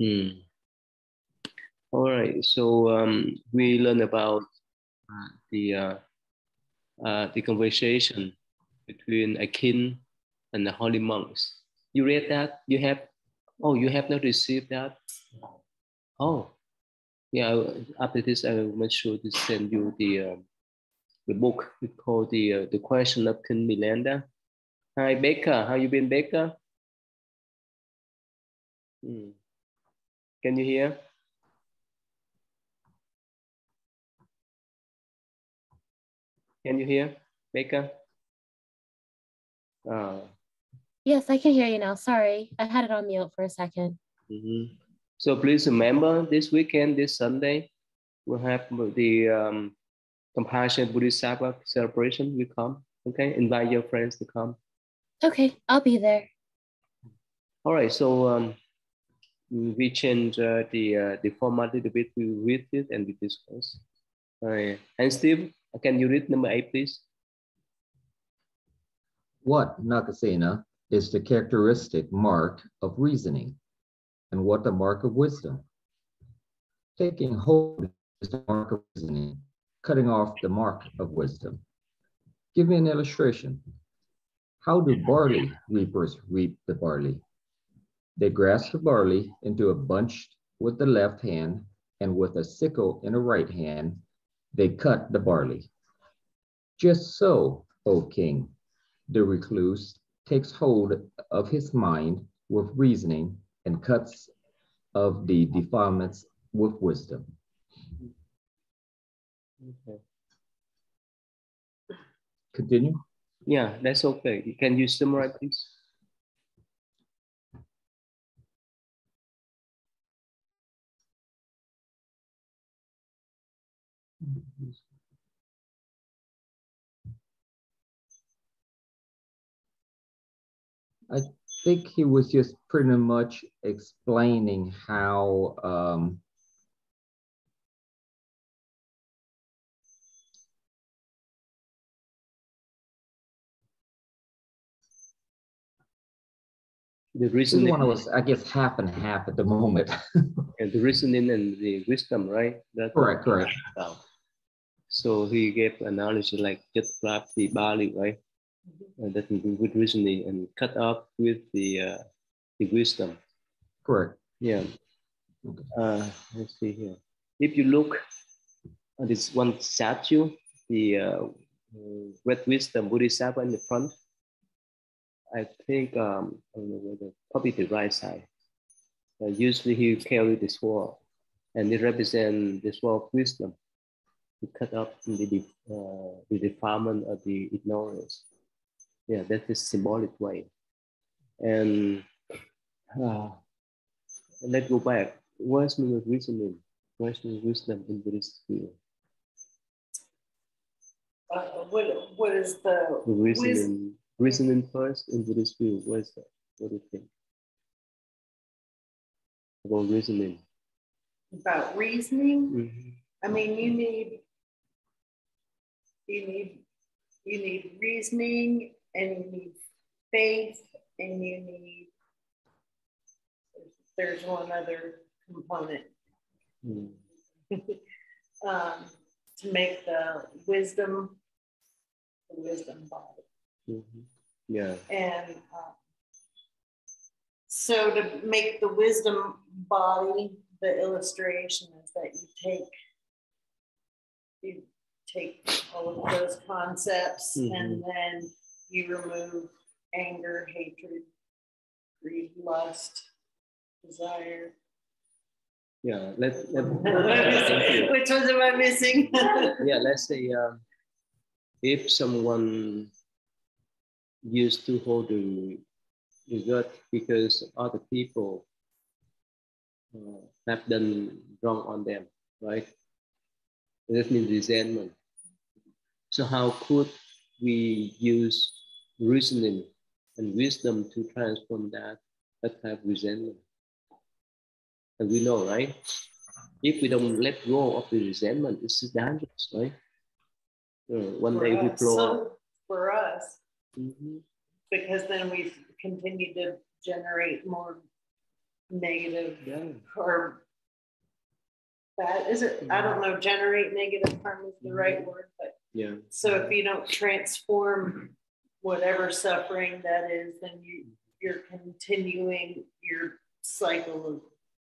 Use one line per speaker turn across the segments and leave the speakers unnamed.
Mm. All right. So um, we learn about uh, the uh, uh, the conversation between a king and the holy monks. You read that? You have? Oh, you have not received that? Oh, yeah. After this, I will make sure to send you the um, the book. We call the uh, the question of King Milinda. Hi, Becca. How you been, Becca? Hmm. Can you hear? Can you hear, Becca? Uh,
Yes, I can hear you now. Sorry, I had it on mute for a second.
mm -hmm. So please remember this weekend, this Sunday, we'll have the um, Compassion Bodhisattva celebration. We come, okay? Invite your friends to come.
Okay, I'll be there.
All right, so um, we change uh, the uh, the format a little bit. We read it and we discuss. Right, and Steve, can you read number eight, please?
What, Nagasena, is the characteristic mark of reasoning, and what the mark of wisdom? Taking hold is the mark of reasoning, cutting off the mark of wisdom. Give me an illustration. How do barley reapers reap the barley? They grasp the barley into a bunch with the left hand, and with a sickle in the right hand, they cut the barley. Just so, O king, the recluse takes hold of his mind with reasoning and cuts of the defilements with wisdom.
Okay.
Continue.
Yeah, that's okay. Can you summarize, please?
I think he was just pretty much explaining how um,
The reasoning,
one was, I guess, half and half at the moment.
and the reasoning and the wisdom, right? That's
correct, correct.
So he gave an analogy like just grab the barley, right? And that be with reasoning and cut up with the uh, the wisdom.
Correct.
Yeah.
Okay.
Uh, let's see here. If you look at this one statue, the uh, red wisdom Bodhisattva in the front, I think um, I don't know whether probably the right side. Uh, usually he carry the sword, and it represents the sword of wisdom to cut up the uh, the defilement of the ignorance. Yeah, that is symbolic way. And uh, let's go back. What's meaning of reasoning? What's meaning of wisdom in Buddhist view?
Uh, what, what is the,
reasoning, reasoning first in Buddhist view. What is that? What do you think? About reasoning.
about reasoning?
Mhm.
I mean, you need, you need, you need reasoning and you need faith and you need, there's one other component
Mm.
um, to make the wisdom, the wisdom body.
Mhm. Yeah.
And uh, so to make the wisdom body, the illustration is that you take you take all of those concepts and then you remove anger, hatred, greed, lust, desire.
Yeah. Let, let.
Which ones am I missing?
yeah, let's say um, if someone used to hold the regret because other people uh, have done wrong on them, right? That means resentment. So how could we use reasoning and wisdom to transform that that type of resentment? And we know, right? If we don't let go of the resentment, it's dangerous, right? Uh, one
For
day we
us.
blow up.
So For us,
Mhm.
because then we continue to generate more negative
Yeah.
or bad. Is it? I don't know. Generate negative karma is the right word, but
Yeah.
so if you don't transform whatever suffering that is, then you you're continuing your cycle of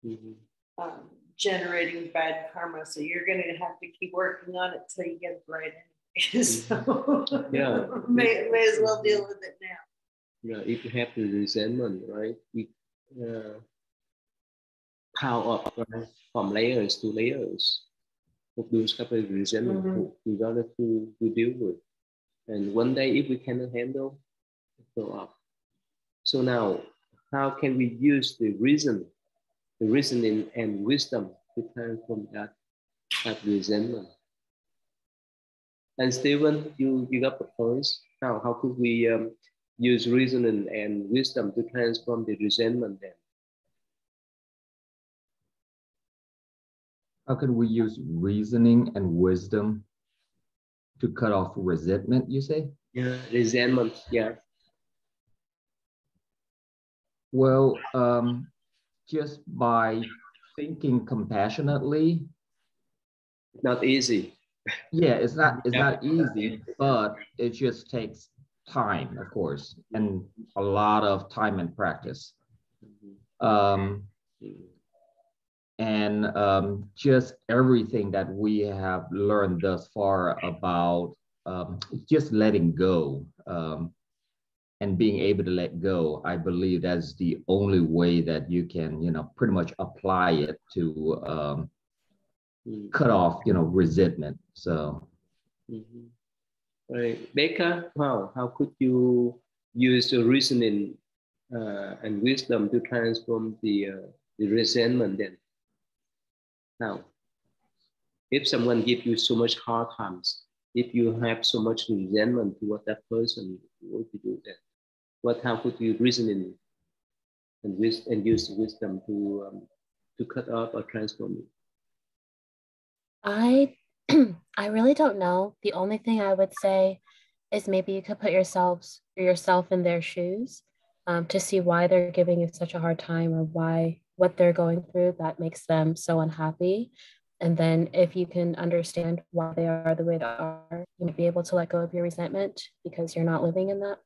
Mhm.
um, generating bad karma. So you're going to have to keep working on it till you get it right. so
Yeah.
may, may as well deal with it now.
Yeah, if you have the resentment, right, it uh, pile up right, from layers to layers of those couple of resentment
Mhm.
we got to, to deal with. And one day, if we cannot handle, go up. So now, how can we use the reason, the reasoning and wisdom to transform that, that resentment? And Stephen, you, you got the points. How, how could we um, use reasoning and wisdom to transform the resentment then?
How can we use reasoning and wisdom to cut off resentment, you say?
Yeah, resentment. Yeah.
Well, um, just by thinking compassionately,
Not easy.
yeah, it's not it's not easy, but it just takes time, of course, and a lot of time and practice. Um, and um, just everything that we have learned thus far about um, just letting go um, and being able to let go i believe that's the only way that you can you know pretty much apply it to um,
Mm.
cut off you know resentment so
Mhm. Right. Becca, how, how could you use the reasoning uh, and wisdom to transform the, uh, the resentment then? How? If someone gives you so much hard times, if you have so much resentment toward that person, what to do then? What, how could you reason in and, and use wisdom to, um, to cut off or transform it?
I I really don't know. The only thing I would say is maybe you could put yourselves yourself in their shoes um, to see why they're giving you such a hard time or why what they're going through that makes them so unhappy. And then if you can understand why they are the way they are, you might be able to let go of your resentment because you're not living in that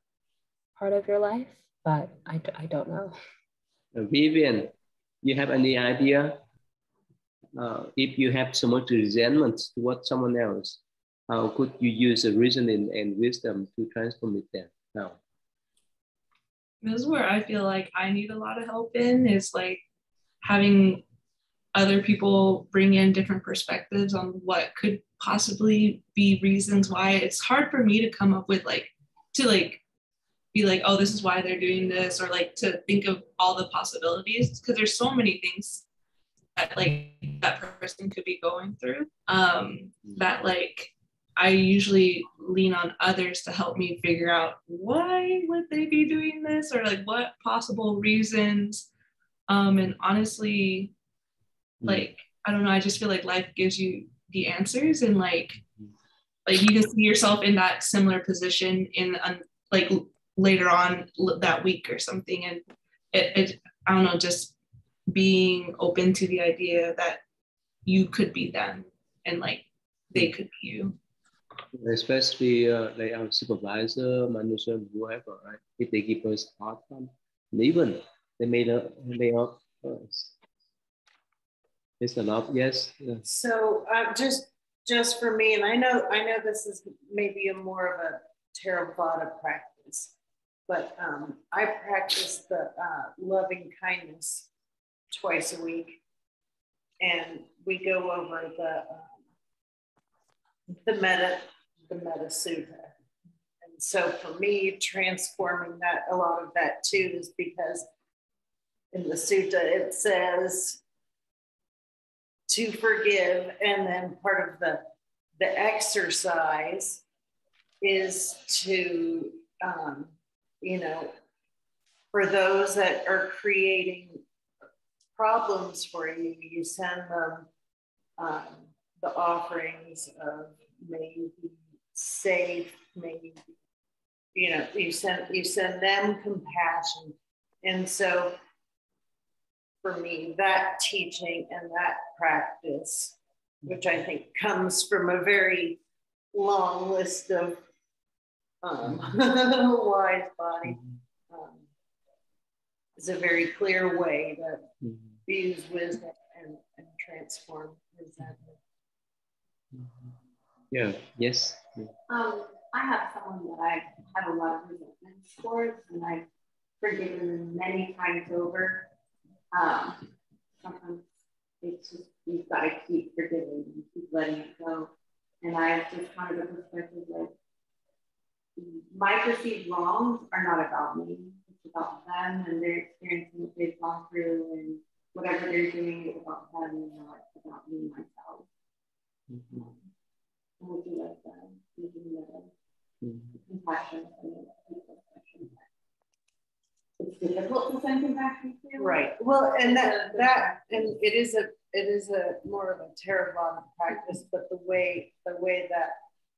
part of your life. But I, I don't know.
Vivian, you have any idea? Uh, if you have so much resentment towards someone else, how could you use the reasoning and wisdom to transform it then? How?
this is where I feel like I need a lot of help in is like having other people bring in different perspectives on what could possibly be reasons why it's hard for me to come up with like to like be like oh this is why they're doing this or like to think of all the possibilities because there's so many things that like that person could be going through um that like I usually lean on others to help me figure out why would they be doing this or like what possible reasons. Um, and honestly, like I don't know, I just feel like life gives you the answers and like like you can see yourself in that similar position in um, like later on l- that week or something and it, it I don't know just being open to the idea that you could be them and like they could be you.
Especially uh, like our supervisor, manager, whoever, right? If they give us hard time, and even they made a lay off us. It's a lot, yes. yes.
So uh, just just for me, and I know I know this is maybe a more of a Theravada practice, but um, I practice the uh, loving kindness twice a week, and we go over the um, the metta the metta sutta. And so for me, transforming that a lot of that too is because in the sutta it says to forgive and then part of the the exercise is to um, you know for those that are creating problems for you you send them um, the offerings of may you be safe may you you know you send you send them compassion. And so for me, that teaching and that practice, which I think comes from a very long list of um, wise body, um, is a very clear way to mm-hmm. use wisdom and, and transform resentment.
Yeah, yes.
Um, I have someone that I have a lot of resentment towards, and I've forgiven them many times over. Um, sometimes it's just you've got to keep forgiving and keep letting it go. And I have just kind of a perspective like my perceived wrongs are not about me. It's about them and their experience and what they've gone through and whatever they're doing is about them and not about me myself. Mm-hmm. And would you like that? The mm-hmm. compassion and the it's difficult to send compassion to.
Right. Well, and that that and it is a it is a more of a Theravada practice, but the way the way that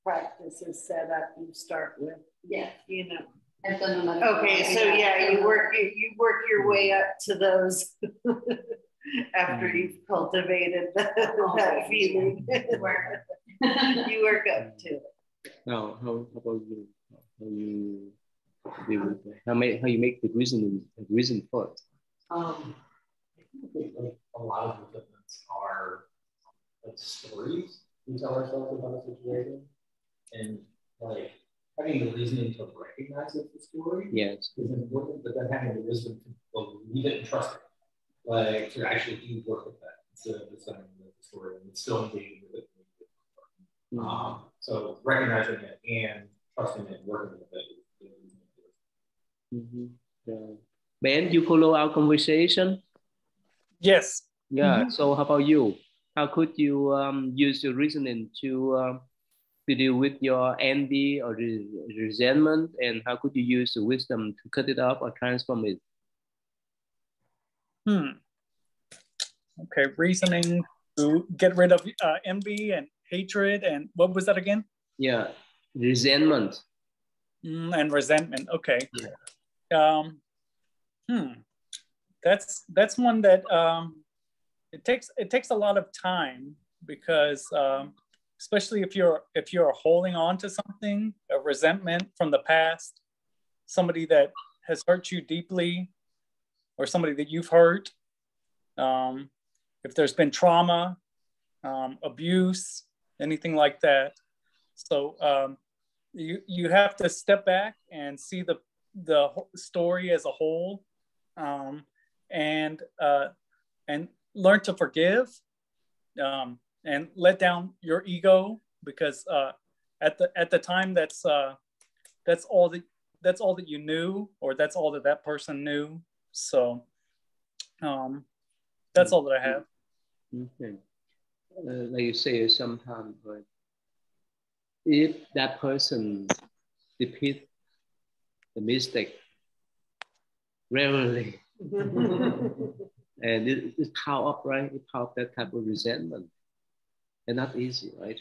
practice is set up, you start with
yeah,
you know.
Okay,
so yeah, you work you, you work your way up to those after mm. you've cultivated that, that feeling. you work up to it.
Now, how, how about you? How you deal with that? How, may, how you make the reason reason for it?
Um, I think like a lot of resentments are like stories we tell ourselves about a situation, and like having the reasoning to recognize it's a story
yes.
is important, but then having the wisdom to believe it and trust it, like to actually do work with that instead of just saying the story and still engaging with it. Mm-hmm. Um, so recognizing it and trusting it and working with it.
Mm-hmm. Yeah. Ben, you follow our conversation?
Yes.
Yeah. Mm-hmm. So how about you? How could you um, use your reasoning to uh, to deal with your envy or resentment, and how could you use the wisdom to cut it off or transform it?
Hmm. Okay, reasoning to get rid of uh, envy and hatred, and what was that again?
Yeah, resentment.
Mm, and resentment. Okay.
Yeah.
Um, hmm. That's that's one that um, it takes it takes a lot of time because um, especially if you're if you're holding on to something a resentment from the past somebody that has hurt you deeply or somebody that you've hurt um, if there's been trauma um, abuse anything like that so um, you you have to step back and see the the story as a whole um, and uh, and learn to forgive um, and let down your ego because uh, at the at the time that's uh, that's all that that's all that you knew or that's all that that person knew so um, that's all that I have.
Okay. Uh, like you say, sometimes, but if that person repeat the mistake rarely. and it, it power up, right? It power up that type of resentment and not easy, right?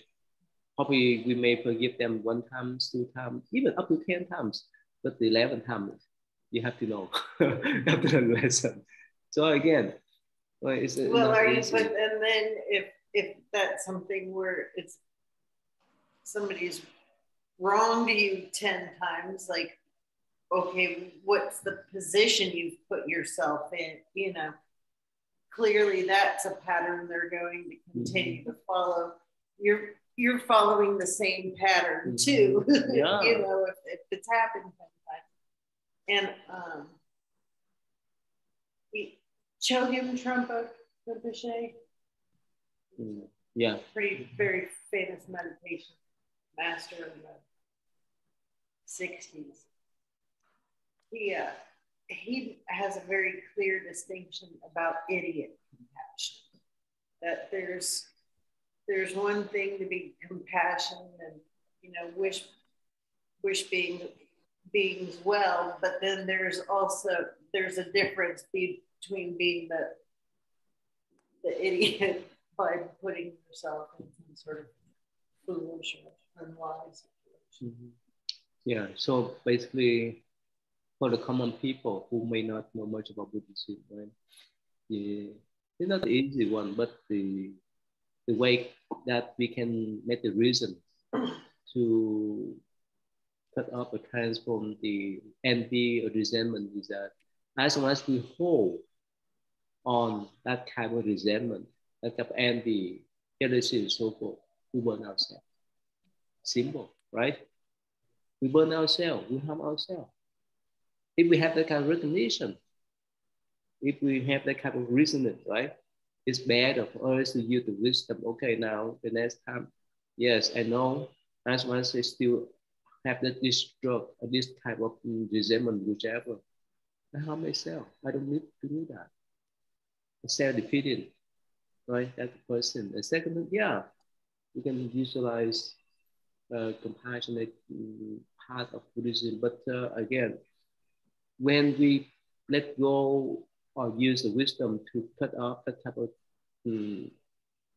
Probably we may forgive them one time, two times, even up to 10 times, but the 11th time, you have to know, you have to learn lesson. So again, well, it's
well, are you, but and then if if that's something where it's somebody's wronged you 10 times, like, okay, what's the position you've put yourself in, you know? clearly that's a pattern they're going to continue mm-hmm. to follow. You're you're following the same pattern mm-hmm. too. Yeah. you know, if, if it's happened sometimes. And um Chogyam Trungpa Rinpoche.
Mm, yeah.
Pretty very famous meditation master in the 60s. He uh, he has a very clear distinction about idiot compassion. That there's there's one thing to be compassion and you know wish wish being beings well, but then there's also there's a difference between being the the idiot by putting yourself in some sort of foolish or unwise situation. Mm-hmm.
Yeah. So basically, for the common people who may not know much about Buddhism, right? Yeah. it's not the easy one, but the the way that we can make the reason to cut off or transform the envy or resentment is that as long as we hold on that kind of resentment, that kind of envy, jealousy, and so forth, we burn ourselves. Simple, right? We burn ourselves, we harm ourselves. If we have that kind of recognition, if we have that kind of reasoning, right? It's better for us to use the wisdom. Okay, now the next time, yes, I know. As as I still have that this drug, this type of resentment, whichever, I harm myself. I don't need to do that. Self-defeating, right? That person. And second, yeah, you can visualize uh, compassionate um, part of Buddhism. But uh, again, when we let go or use the wisdom to cut off that type of um,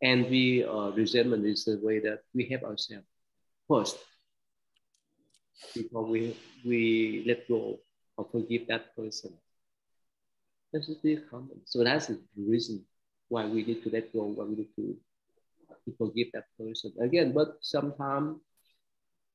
envy or resentment is the way that we help ourselves first before we, we let go or forgive that person. That's very common. So that's the reason why we need to let go, why we need to, to forgive that person. Again, but sometimes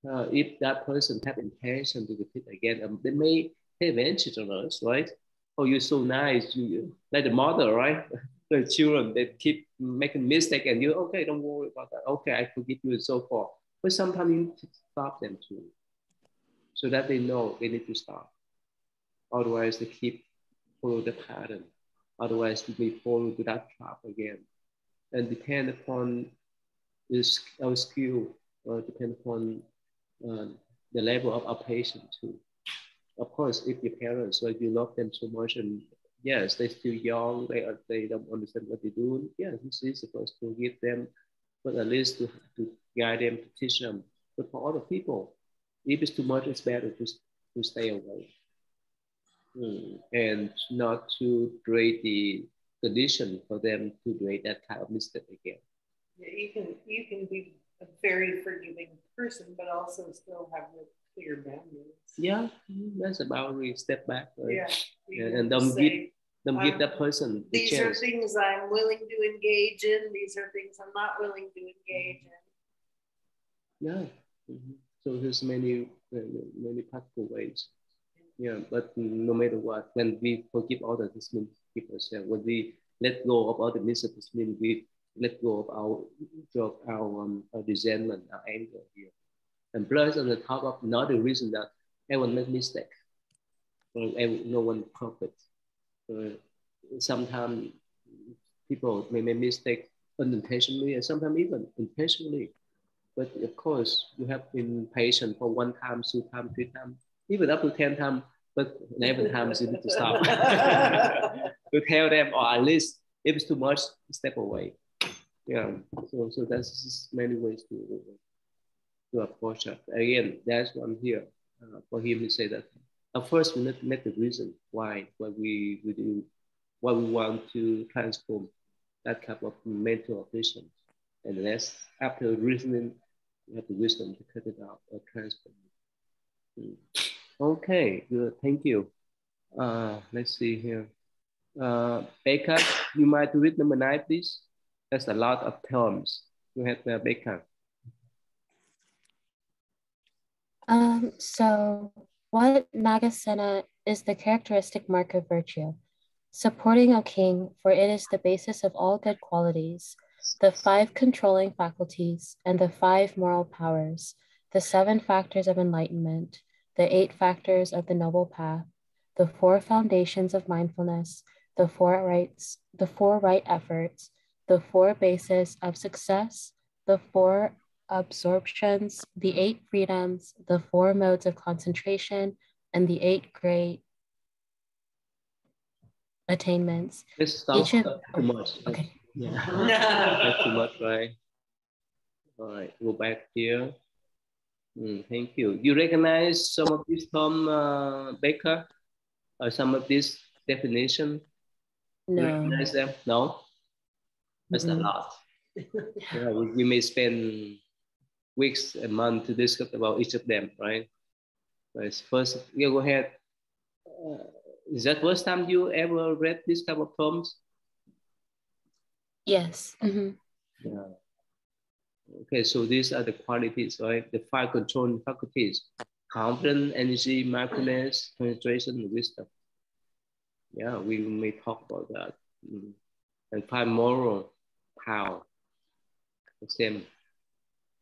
uh, if that person have intention to repeat again, um, they may take advantage of us, right? Oh, you're so nice. You like the mother, right? the children they keep making mistake, and you okay, don't worry about that. Okay, I forgive you and so forth. But sometimes you need to stop them too, so that they know they need to stop. Otherwise, they keep follow the pattern. Otherwise, we fall into that trap again. And depend upon this, our skill, or depend upon uh, the level of our patient too. Of course, if your parents, like you love them so much, and yes, they're still young, they are, they don't understand what they're doing. Yeah, this is supposed to give them, but at least to, to guide them, to teach them. But for other people, if it's too much, it's better to, to stay away. Mm. And not to create the condition for them to create that kind of mistake again.
Yeah, you can you can be a very forgiving person, but also still have the clear boundaries.
Yeah, that's a boundary. Step back. Right?
Yeah,
yeah and don't say, give don't give that person the
These
chance.
are things I'm willing to engage in. These are things I'm not willing to engage in.
Yeah. Mm-hmm. So there's many many practical ways. Yeah, but no matter what, when we forgive others, this means forgive ourselves. When we let go of mistakes, this means we let go of our of our, um, our resentment, our anger here. And plus, on the top of another reason that everyone make mistake, and no one perfect. Uh, sometimes people may make mistake unintentionally, and sometimes even intentionally. But of course, you have been patient for one time, two time, three time, even up to 10 times, but 11 times you need to stop. to tell them, or at least if it's too much, step away. Yeah, so, so that's many ways to, to approach it. Again, that's one here uh, for him to say that. At first, we need to make the reason why, why we, we do, why we want to transform that type of mental condition. And that's after reasoning, you have the wisdom to cut it out or transform it. Mm. Okay, good. Thank you. Uh, let's see here. Uh, Becca, you might read number nine, please. That's a lot of terms. You have uh, Becca.
Um, so what Nagasena is the characteristic mark of virtue? Supporting a king, for it is the basis of all good qualities, the five controlling faculties, and the five moral powers, the seven factors of enlightenment, the eight factors of the noble path, the four foundations of mindfulness, the four rights, the four right efforts, the four bases of success, the four absorptions, the eight freedoms, the four modes of concentration, and the eight great attainments.
Let's stop Each of, too much.
Okay.
Yeah. That's too much, right? All right, go back here. Mm, thank you. You recognize some of these Tom uh, Baker, or some of this definition?
No.
Recognize them? No. That's mm -hmm. a lot. yeah, we, we, may spend weeks, a month to discuss about each of them, right? But first, yeah, go ahead. Uh, is that first time you ever read this type of poems?
Yes. Mm-hmm.
Yeah. Okay, so these are the qualities, right? The five controlling faculties: confidence, energy, mindfulness, concentration, and wisdom. Yeah, we may talk about that. Mm. And five moral power. The same.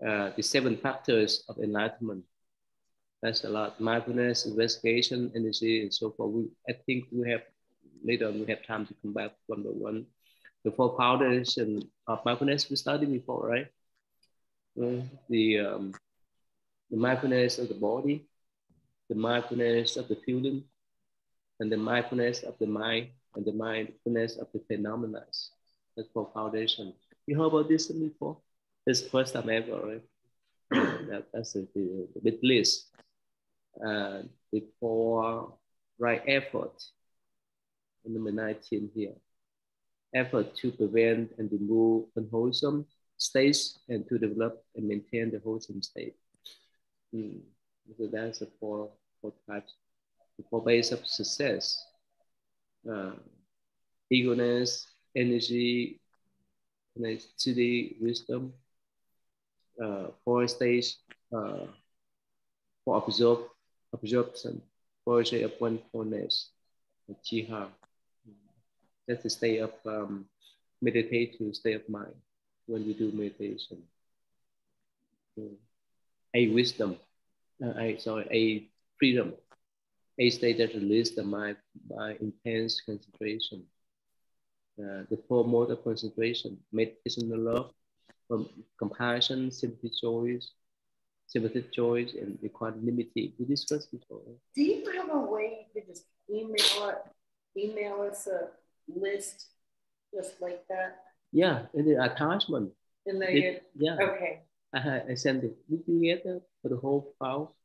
Uh, the seven factors of enlightenment. That's a lot. Mindfulness, investigation, energy, and so forth. We, I think we have later on we have time to come back one by one. The four foundations of mindfulness we studied before, right? Uh, the um, the mindfulness of the body, the mindfulness of the feeling, and the mindfulness of the mind, and the mindfulness of the phenomena. That's for foundation. You heard about this before? This first time ever, right? that, that's the, the, the. Uh, four right effort, in number 19 here. Effort to prevent and remove unwholesome states and to develop and maintain the wholesome state. Mm. So that's the four, four types, the four base of success. Uh, eagerness, energy, city, wisdom, uh, four stage uh, for absorb, absorption, four stage of mindfulness, jiha. That's the state of um, meditative state of mind when we do meditation. A wisdom, uh, a sorry, a freedom, a state that releases the mind by intense concentration. Uh, the four mode of concentration, meditation love, um, compassion, sympathy, choice, sympathetic choice, and equanimity. We discussed before.
Do you have a way you could just email it, email us a list just like that?
Yeah, in the attachment.
In the
Did- yeah,
okay.
I, I sent it. Did you get that for the whole file?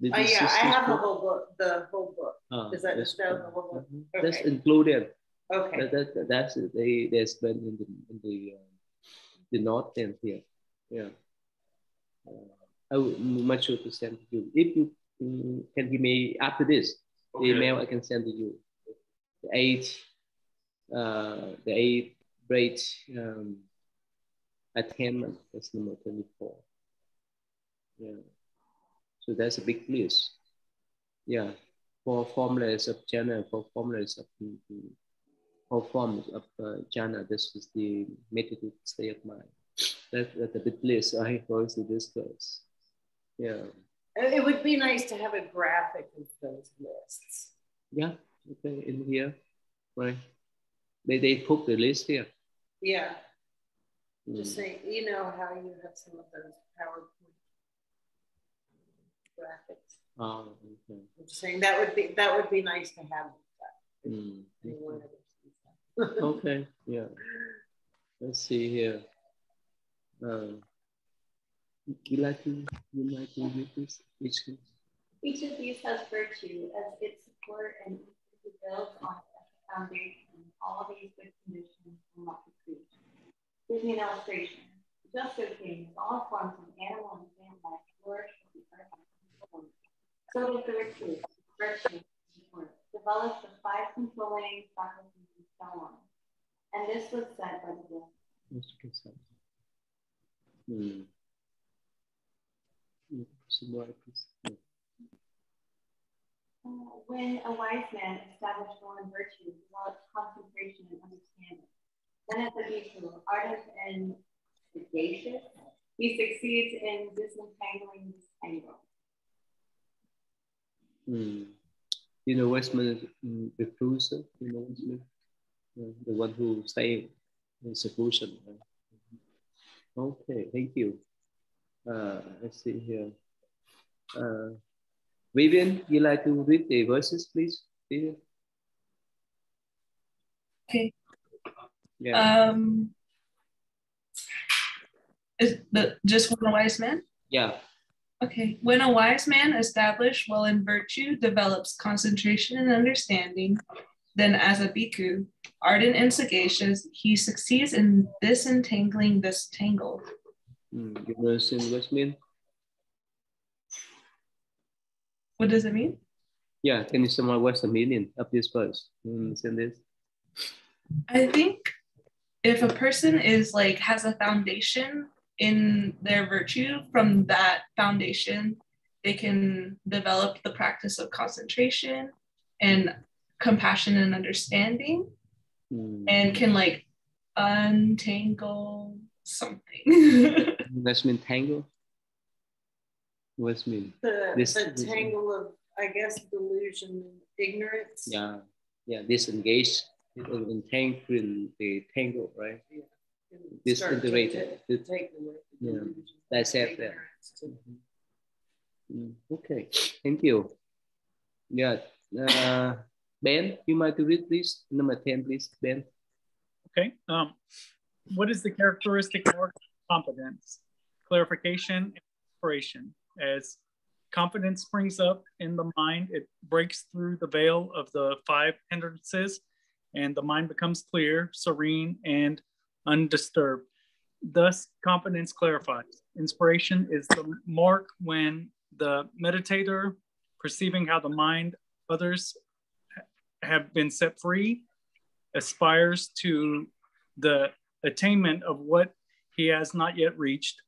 Did
Oh yeah, I have the whole book. The whole book.
Ah,
Is that just the whole book?
Mhm. That's included.
Okay.
That, that, that's it. they they explain in the in the uh, the note then here. Yeah. Uh, I would much sure to send to you. If you mm, can give me after this the email, I can send to you. The eight, uh, the eight rate um, attainment. That's number twenty four. Yeah. So that's a big list. Yeah. For formulas of jhana, for formulas of mm, mm, all forms of uh, jhana. This is the meditative state of mind. That, that's a bit list I going to discuss. Yeah,
It it would be nice to have a graphic of those lists.
yeah, okay, in here, right? They, they put the list here.
Yeah.
Mm.
Just saying, you know how you have some of those PowerPoint graphics.
Oh, okay.
I'm just saying that would be that would be nice to have that.
Mm.
Anyone ever sees that.
Okay, yeah. Let's see here. Uh, you like you like to this? Each
of these has virtue as its support and is built on a foundation. All these good conditions will not be. Give me an illustration. Just so kings, all forms of animal and plant life flourish with the earth. So does the virtue, virtue develops the five controlling faculties so on. And this was said by the Buddha.
Let's get some. Hmm. Some more, please. Yeah.
When a wise man established one virtue, develops concentration and understanding. Then as a bhikkhu, ardent and sagacious, he succeeds in disentangling this tangle.
Mm. You know Westman mm, reclusive, you know Westman? The one who stay in seclusion. Okay, thank you. Uh, let's see here. Uh, Vivian, you like to read the verses, please? Vivian?
Okay.
Yeah.
Um, is the just one wise man?
yeah.
Okay. When a wise man established well in virtue develops concentration and understanding, then as a bhikkhu, ardent and sagacious, he succeeds in disentangling this tangle.
Mm. You understand what?
What does it mean?
Yeah, can you summarize what's the meaning of this verse? Understand this?
I think if a person is like has a foundation in their virtue from that foundation they can develop the practice of concentration and compassion and understanding mm. and can like untangle something.
Let's mean tangle? What's mean?
The, this, the this tangle of i guess delusion and ignorance.
Yeah yeah disengage entangling the tangle right? Yeah. disintegrated take away yeah that's it there Mm, okay, thank you. Yeah, uh, Ben, you might read this number 10, please, Ben.
Okay. Um, what is the characteristic of confidence? Clarification inspiration. As confidence springs up in the mind, it breaks through the veil of the five hindrances and the mind becomes clear, serene, and undisturbed. Thus, confidence clarifies. Inspiration is the mark when the meditator, perceiving how the mind others have been set free, aspires to the attainment of what he has not yet reached,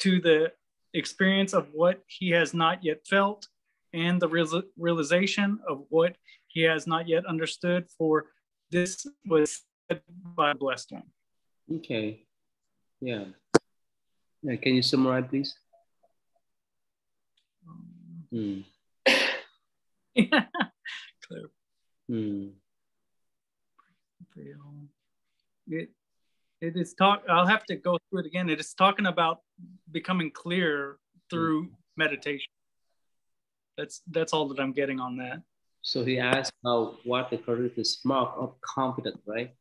to the experience of what he has not yet felt, and the real, realization of what he has not yet understood. For this was said by blessed one.
Okay. Yeah. yeah. Can you summarize, please? Mm.
Clear. Mm. It, it is talk. I'll have to go through it again. It is talking about becoming clear through mm. meditation. That's that's all that I'm getting on that.
So he asked about what the correct is mark of confidence, right?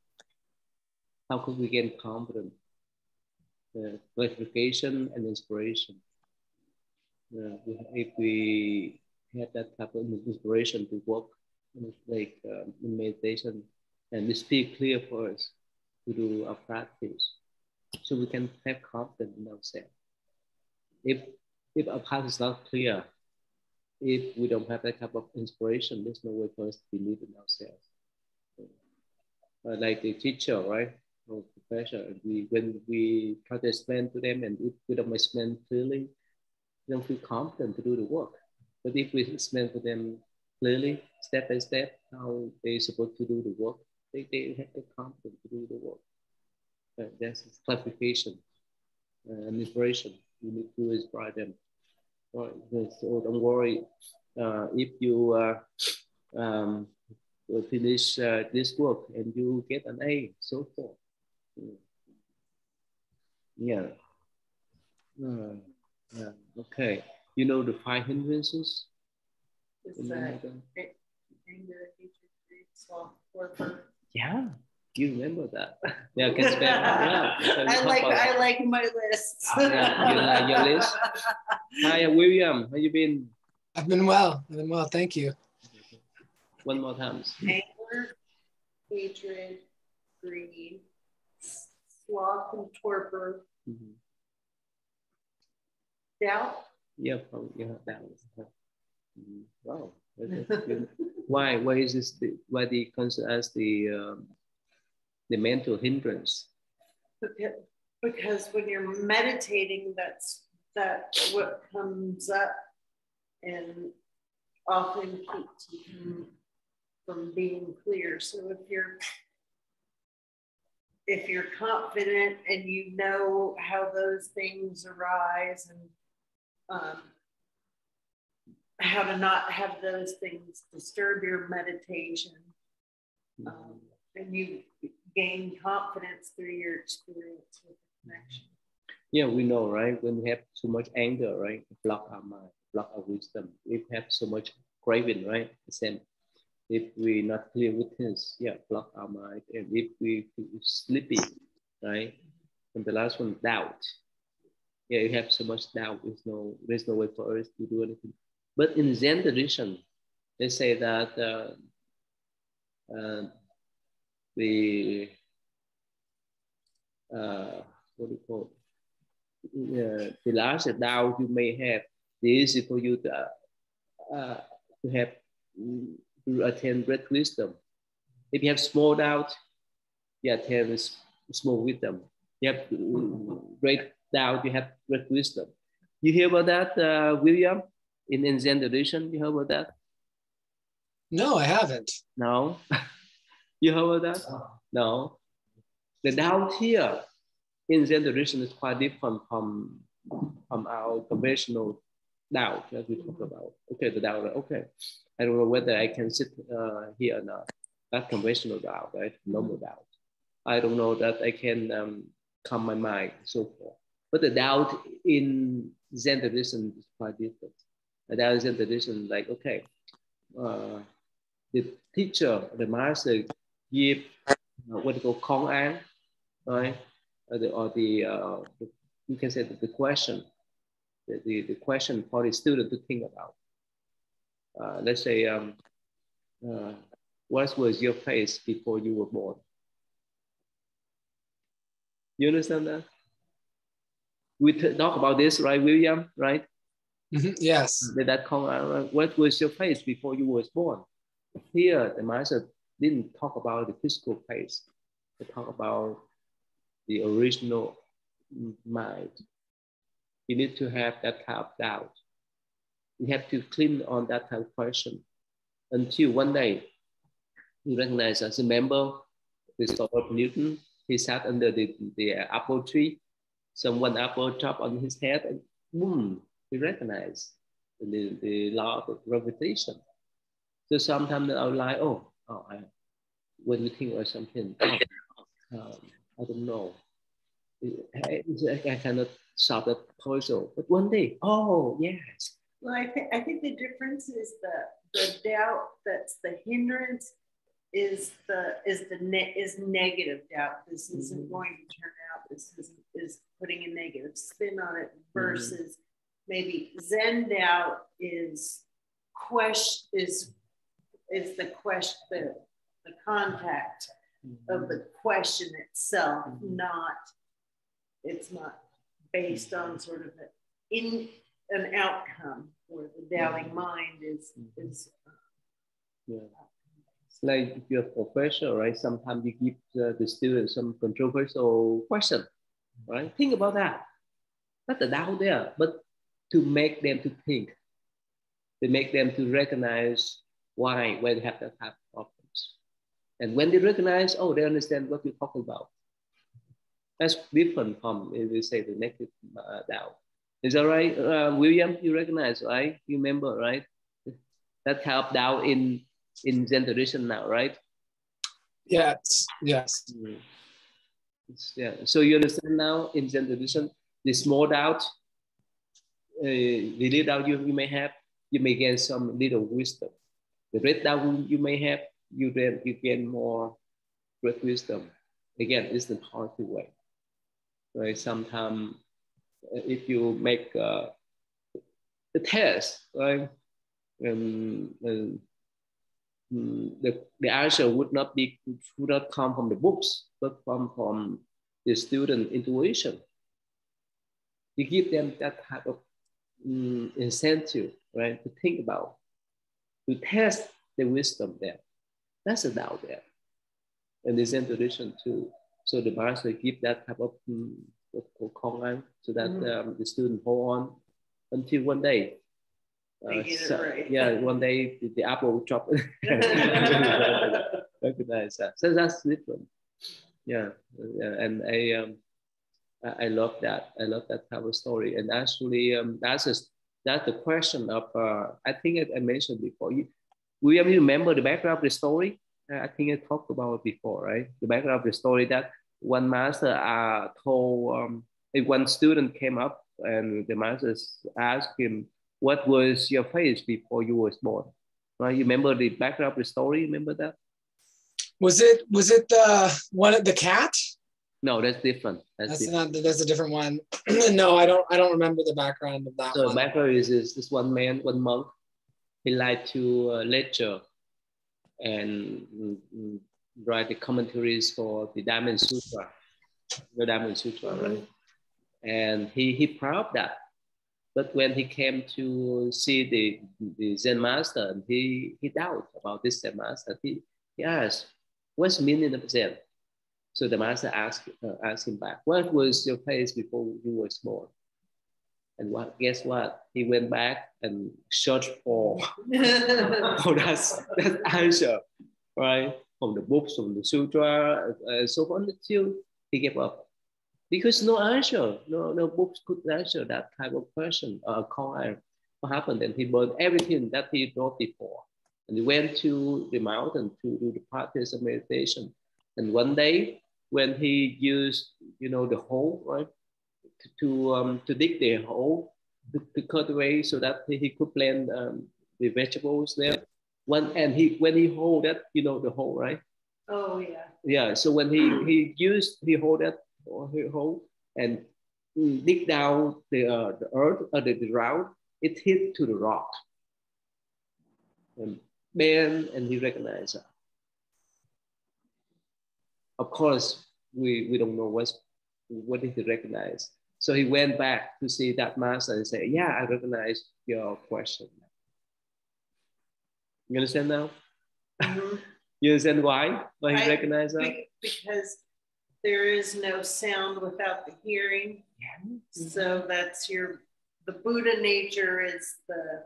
How could we get confident? Uh, clarification and inspiration uh, if we had that type of inspiration to work like in meditation and it's pretty clear for us to do our practice. So we can have confidence in ourselves. If if our path is not clear if we don't have that type of inspiration there's no way for us to believe in ourselves. Uh, like the teacher right or professor we when we try to explain to them and if we don't explain clearly they don't feel confident to do the work. But if we explain to them clearly, step by step, how they're supposed to do the work, they, they have the confidence to do the work. Uh, that's clarification uh, and inspiration. You need to inspire them. Right. So don't worry uh, if you uh, um, finish uh, this work and you get an A, so forth. Yeah. Uh, yeah. Okay. You know the five hindrances? Yeah. Do You remember that? Yeah, can spend, yeah.
I like I like my list.
yeah, you like your list. Hi, William. How you been?
I've been well. I've been well. Thank you.
One more time.
Anger, hatred, greed, sloth, and torpor. Mm -hmm doubt?
Yeah, probably, yeah, doubt. Wow. why? Why is this? The, why the consider as the um, the mental hindrance?
Because, when you're meditating, that's that what comes up and often keeps you from, from being clear. So if you're if you're confident and you know how those things arise and um, how to not have those things disturb your meditation. Um, and you gain confidence through your experience with the connection.
Yeah, we know, right? When we have too much anger, right? Block our mind, block our wisdom. If we have so much craving, right? The same. If we not clear witness, yeah, block our mind. And if we sleepy, right? And the last one, doubt yeah, you have so much doubt. There's no, there's no way for us to do anything. But in Zen tradition, they say that uh, uh, the uh, what do you call it? Uh, the larger doubt you may have, the easy for you to uh, to have to attain great wisdom. If you have small doubt, you attain small wisdom. You have great doubt, you have great wisdom. You hear about that, uh, William, in, in Zen tradition? You heard about that?
No, I haven't.
No. you heard about that? No. The doubt here in Zen tradition is quite different from, from our conventional doubt that we talk about. Okay, the doubt, okay. I don't know whether I can sit uh, here or not. That conventional doubt, right? Normal doubt. I don't know that I can um, calm my mind, so forth. But the doubt in Zen tradition is quite different. The doubt in Zen tradition, like, okay, uh, the teacher, the master give uh, what they call Kong right? Or the, or the, uh, the, you can say the question, the, the, the question for the student to think about. Uh, let's say, um, uh, what was your face before you were born? You understand that? We talk about this, right, William? Right?
Mm-hmm. Yes.
That come out? What was your face before you was born? Here, the master didn't talk about the physical face. They talk about the original mind. You need to have that kind of doubt. You have to clean on that kind of question until one day you recognize as a member, Christopher Newton, he sat under the, the apple tree. Someone apple dropped on his head and boom, he recognized the, the law of gravitation. So sometimes will like, oh, oh I, what do you think or something? Oh, um, I don't know. I, I cannot solve that puzzle. But one day, oh, yes.
Well, I, th- I think the difference is the, the doubt that's the hindrance is the is the net is negative doubt. This isn't mm-hmm. going to turn out. This is is putting a negative spin on it versus mm-hmm. Maybe Zen doubt is question is is the question the, the contact mm-hmm. of the question itself, mm-hmm. not it's not based on sort of a, in an outcome where the doubting mm-hmm. mind is is uh,
yeah like if you're a professor, right? Sometimes you give the, the students some controversial question, right? Think about that. Not the doubt there, but to make them to think, to make them to recognize why when they have that type of problems. And when they recognize, oh, they understand what you're talking about. That's different from if we say the negative uh, doubt. Is that right, uh, William? You recognize, right? You remember, right? That kind of doubt in in Zen tradition now, right?
Yes, yes.
Mm. Yeah. So you understand now in Zen tradition, the small doubt, the little you, you may have, you may gain some little wisdom. The great doubt you may have, you then you gain more great wisdom. Again, it's the positive way. Right? Sometimes uh, if you make uh, the test, right? Um, uh, the, the answer would not be would not come from the books, but from, from the student intuition. You give them that type of um, incentive, right, to think about, to test the wisdom there. That's a doubt there. And the Zen tradition too. So the master give that type of um, what called so that mm. um, the student hold on until one day
uh, so, right.
Yeah, one day the, the apple will drop. Recognize that. So that's different. Yeah, yeah. and I um, I, love that. I love that type of story. And actually, um, that's a, that's the question of. Uh, I think I, mentioned before. You, William, you remember the background of the story? I think I talked about it before, right? The background of the story that one master uh, told um, one student came up and the master asked him what was your face before you was born? Right? You remember the background of the story? Remember that?
Was it was it the one the cat?
No, that's different.
That's, that's
different.
not that's a different one. no, I don't I don't remember the background of that
so
one.
background is, is this one man, one monk. He liked to uh, lecture and mm, write the commentaries for the Diamond Sutra, the Diamond Sutra, right? And he he proud that but when he came to see the, the Zen master, he, he doubted about this Zen master. He, he asked, what's the meaning of Zen? So the master asked, uh, asked him back, what was your place before you were small? And what, guess what? He went back and searched for, for that, that answer, right? From the books, from the sutra, uh, so on until he gave up. Because no answer, no, no books could answer that type of question, uh, call what happened? And he burned everything that he wrote before. And he went to the mountain to do the practice of meditation. And one day, when he used, you know, the hole, right, to to, um, to dig the hole, to, to cut away so that he could plant um, the vegetables there. One and he when he hold that, you know, the hole, right?
Oh yeah.
Yeah. So when he he used he hold that or he hold and dig down the uh, the earth or uh, the, the ground, it hit to the rock. And man, and he recognized that. Of course, we, we don't know what's, what did he recognize. So he went back to see that master and say, yeah, I recognize your question. You understand now? Mm-hmm. you understand why? Why he I, recognized that?
Because there is no sound without the hearing.
Yeah.
So that's your, the Buddha nature is the,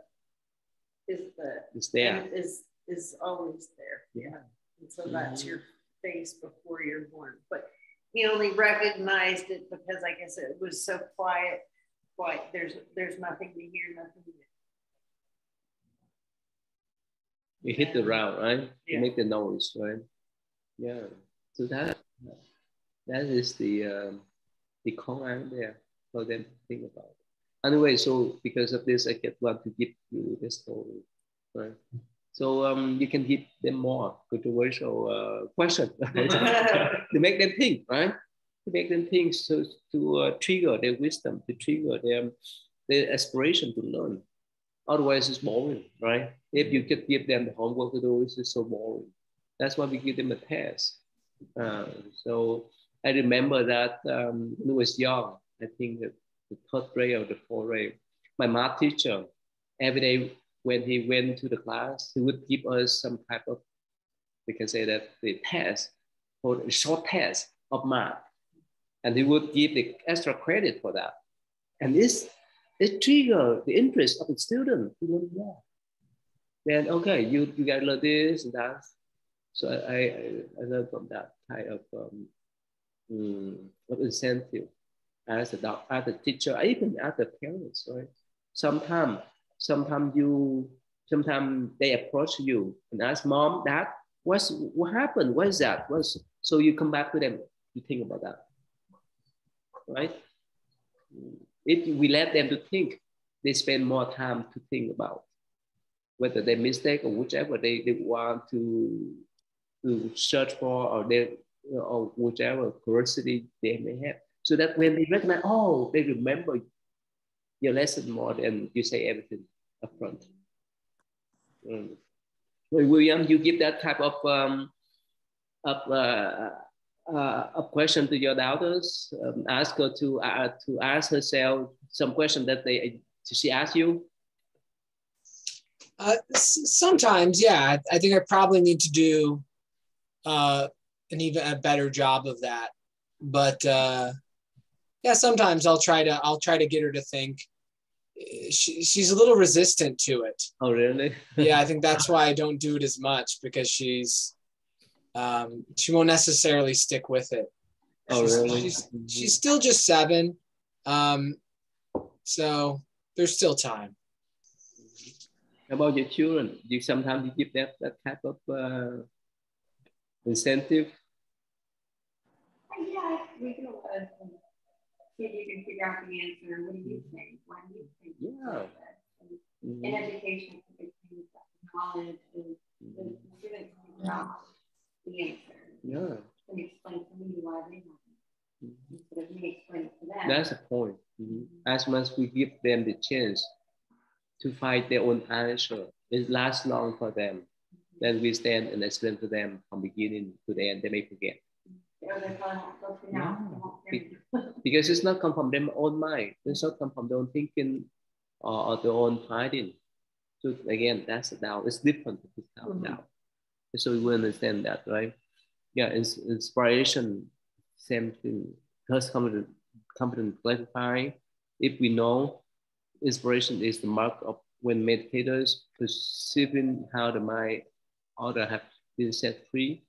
is the,
is there.
Is, is always there.
Yeah.
And so that's mm-hmm. your face before you're born. But he only recognized it because I guess it was so quiet. Quiet. There's there's nothing to hear, nothing to
You hit the ground, right? Yeah. You make the noise, right? Yeah. So that that is the um, the command there for them to think about. Anyway, so because of this, I get want to give you this story, right? So um, you can give them more controversial uh, questions to make them think, right? To make them think, so to uh, trigger their wisdom, to trigger their, their aspiration to learn. Otherwise, it's boring, right? If you just give them the homework to do, it's just so boring. That's why we give them a test. Uh, so I remember that um, when I was young, I think the, the third grade or the fourth grade, my math teacher every day when he went to the class, he would give us some type of, we can say that the test or a short test of math. And he would give the extra credit for that. And this, it triggered the interest of the student to learn more. Then, okay, you, you got to learn this and that. So I, I, I learned from that type of, um, um, of incentive as a, as a teacher, even as a parents, right? Sometimes sometimes you sometimes they approach you and ask mom dad what's what happened? What is that? What's so you come back to them you think about that right? If we let them to think they spend more time to think about whether they mistake or whichever they, they want to to search for or they or whichever curiosity they may have. So that when they recognize oh they remember your lesson more than you say everything up front. Mm. William, you give that type of um, of, uh, uh, a question to your daughters. Um, ask her to uh, to ask herself some question that they she asked you.
Uh, sometimes, yeah. I think I probably need to do uh, an even a better job of that. But uh, yeah, sometimes I'll try to I'll try to get her to think. She, she's a little resistant to it.
Oh, really?
yeah, I think that's why I don't do it as much because she's um, she won't necessarily stick with it.
Oh,
she's,
really?
She's, she's still just seven, um, so there's still time.
How about your children? Do you sometimes you give them that type of uh, incentive?
Yeah, we do if you can figure out the answer. What do you think? Why do you think?
Yeah.
Mm-hmm. In education, knowledge is the students figure out the answer.
Yeah.
And explain to me why they have it. Mm-hmm. Instead of me explaining to them.
That's the point. Mm-hmm. As much as we give them the chance to find their own answer, it lasts long for them. Mm-hmm. Then we stand and explain to them from beginning to the end, they may forget. Because it's not come from their own mind. It's not come from their own thinking or, or their own hiding. So again, that's a doubt. It's different to mm-hmm. doubt. So we understand that, right? Yeah, it's inspiration same thing. First, competent, competent classifying. If we know inspiration is the mark of when meditators perceiving how the mind order have been set free.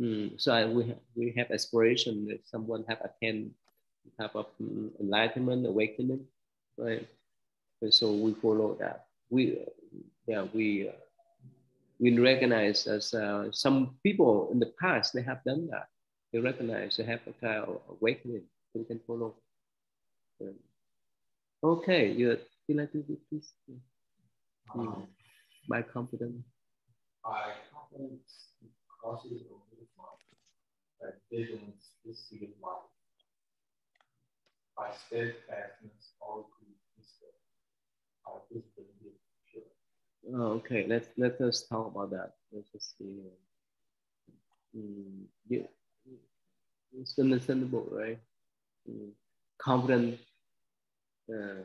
Mm, so I, we, have, we have aspiration that someone have attained type of um, enlightenment, awakening, right? And so we follow that. We, yeah, we, uh, we recognize as uh, some people in the past, they have done that. They recognize they have a kind of awakening. We can follow. Um, okay, you, you like to do this? Um, by confidence.
By confidence crosses over. Vigilance is seeing life. By steadfastness, all grief is still. By visibility, pure.
Oh, okay, let's let us talk about that. Let's just see. Mm, yeah, it's understandable, right? Mm, confident. Uh,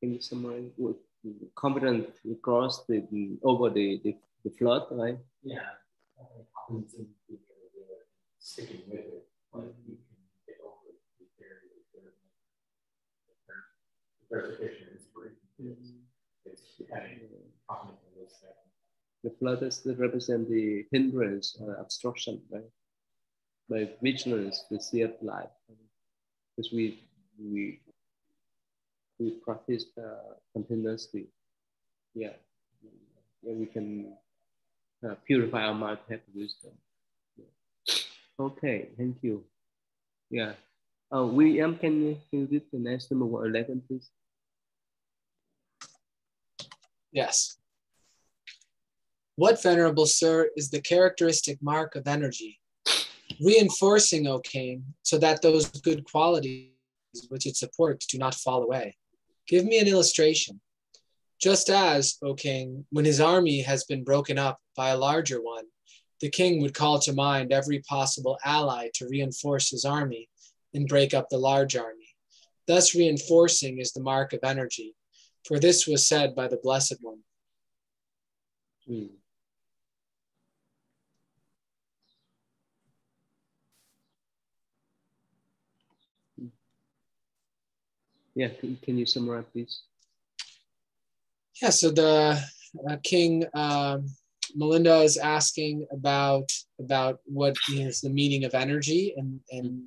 can you summarize confident across the, the over the, the, the flood, right?
Yeah, in sticking with it, like you can get over the barrier, the verification, inspiration. It's having confidence in those things.
The flood is the represent the hindrance, uh, obstruction, right? By vigilance, the sea of life, because we we we practice uh, continuously. Yeah, yeah, we can uh, purify our mind, have wisdom. Yeah. Okay, thank you. Yeah. Uh, William, can you, can you read the next number 11, please?
Yes. What, Venerable Sir, is the characteristic mark of energy? Reinforcing, O King, so that those good qualities which it supports do not fall away. Give me an illustration. Just as, O king, when his army has been broken up by a larger one, the king would call to mind every possible ally to reinforce his army and break up the large army. Thus, reinforcing is the mark of energy, for this was said by the Blessed One.
Hmm. Yeah, can, can you summarize, please?
Yeah, so the uh, King um, Milinda is asking about about what is the meaning of energy, and and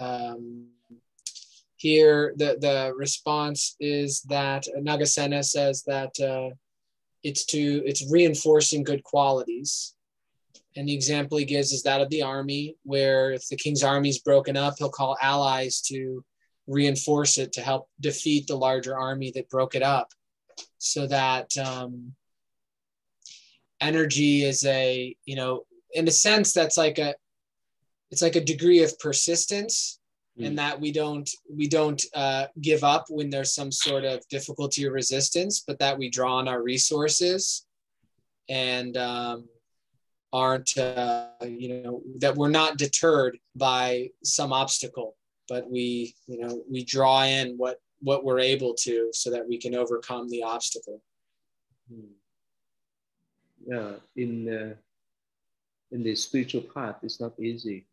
um, here the the response is that Nagasena says that uh, it's to it's reinforcing good qualities, and the example he gives is that of the army, where if the king's army is broken up, he'll call allies to reinforce it to help defeat the larger army that broke it up so that um, energy is a you know in a sense that's like a it's like a degree of persistence mm. and that we don't we don't uh, give up when there's some sort of difficulty or resistance but that we draw on our resources and um, aren't uh, you know that we're not deterred by some obstacle but we you know we draw in what what we're able to so that we can overcome the obstacle.
Hmm. yeah in uh, in the spiritual path it's not easy.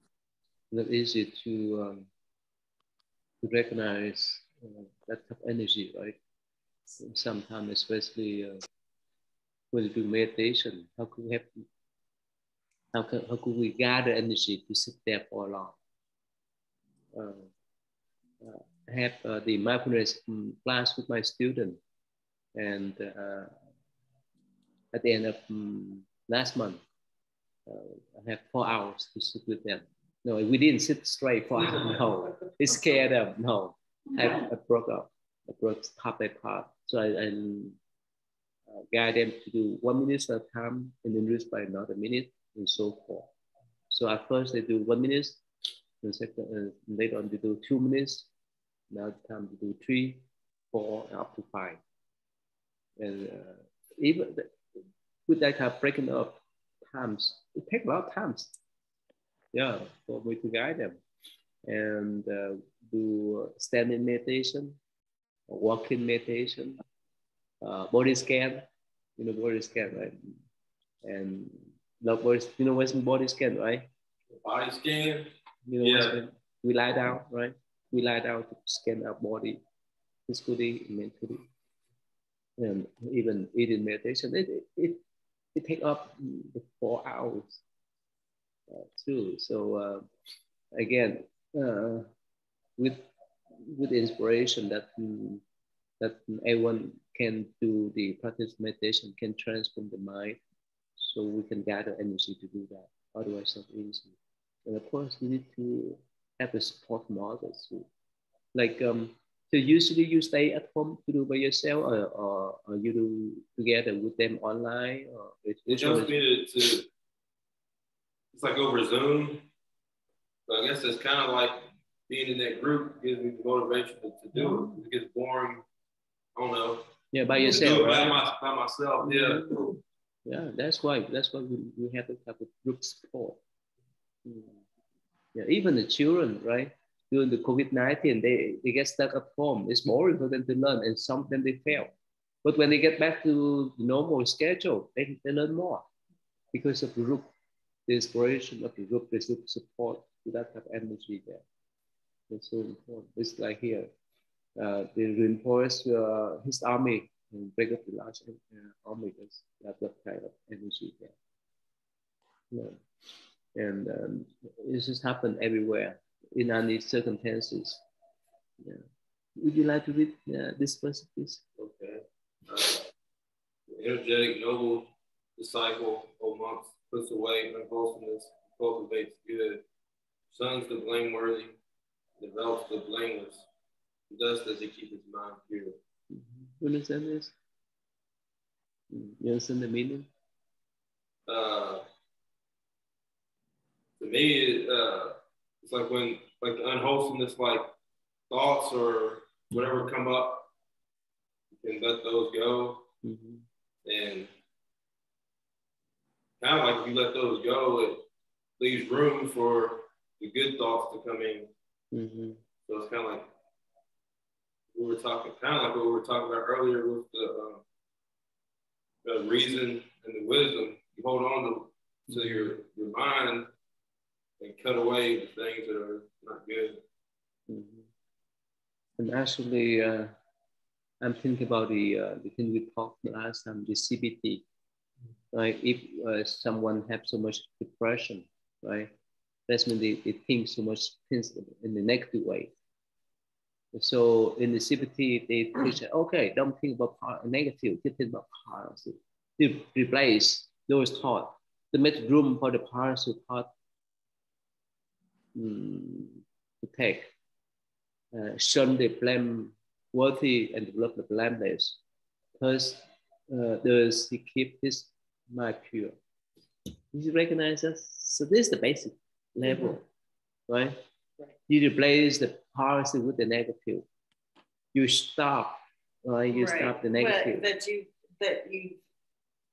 Not easy to um, to recognize uh, that type of energy right? Sometimes especially uh, when you do meditation how could we have how, can, how could we gather energy to sit there for long? Uh, uh, have uh, the mindfulness class with my student, and at the end of um, last month, I have four hours to sit with them. No, we didn't sit straight for hours. No, it's scared them. No, I, I broke up. I broke part by part. So I, I uh, guide them to do one minute at a time and then rest by another minute and so forth. So at first they do one minute, the second, uh, later on they do two minutes. Now it's time to do three, four, and up to five. And uh, even the, with that kind of breaking up times, it takes a lot of times. Yeah, for me to guide them and uh, do standing meditation, walking meditation, uh, body scan, you know, body scan, right? And Like you know what's body scan, right?
Body scan.
You know, yeah. we lie down, right? We lie down to scan our body, physically, mentally, and even eating meditation. It it it, it take up four hours uh, too. So uh, again, uh, with with inspiration that that everyone can do the practice meditation can transform the mind so we can gather energy to do that otherwise not easy and of course you need to have the support others too like um so usually you stay at home to do by yourself or, or, or you do together with them online or
it's, it helps me to, to it's like over zoom so i guess it's kind of like being in that group gives me the motivation to, do it. It gets boring. I don't know.
Yeah, by yourself.
Right? By, my, by myself. Yeah.
Yeah, that's why that's why we, we have to have a group support. Hmm. Yeah, even the children, right? During the COVID nineteen, they, they get stuck at home. It's more important to learn, and some of them they fail. But when they get back to the normal schedule, they, they learn more because of the group, the inspiration of the group, the group support, that of energy there. It's so important. It's like here, uh, they reinforce uh, his army and break up the large uh, army. That's that, that kind of energy there. Yeah. And um, it just happen everywhere in any circumstances. Yeah. Would you like to read uh, this verse, please?
Okay. Uh, energetic, noble disciple, O monks, puts away unwholesomeness, cultivates good, sons the blameworthy, develops the blameless. Thus does he keep his mind pure.
Mm-hmm. You understand this? Mm, you understand the meaning?
Uh, me, uh, it's like when like the unwholesomeness, like thoughts or whatever come up, you can let those go, mm-hmm. and kind of like if you let those go, it leaves room for the good thoughts to come in Mm-hmm. So it's kind of like we were talking, kind of like what we were talking about earlier with the, uh, the reason and the wisdom. You hold on to, to your, your mind and cut away the things that are not good.
Mm-hmm. And actually, uh, I'm thinking about the uh, the thing we talked last time, the CBT. Right, if uh, someone have so much depression, right, that's when they, they think so much in the negative way. So in the CBT, they teach, okay, don't think about negative, just think about positive. Replace those thoughts, to make room for the positive thought um, to take. Uh, shun the blame worthy and develop the blameless. Because uh, does he keep his mind pure? He recognizes. So this is the basic level, mm-hmm. right? right? You replace the positive with the negative. You stop, right? You right. stop the negative.
But that you that you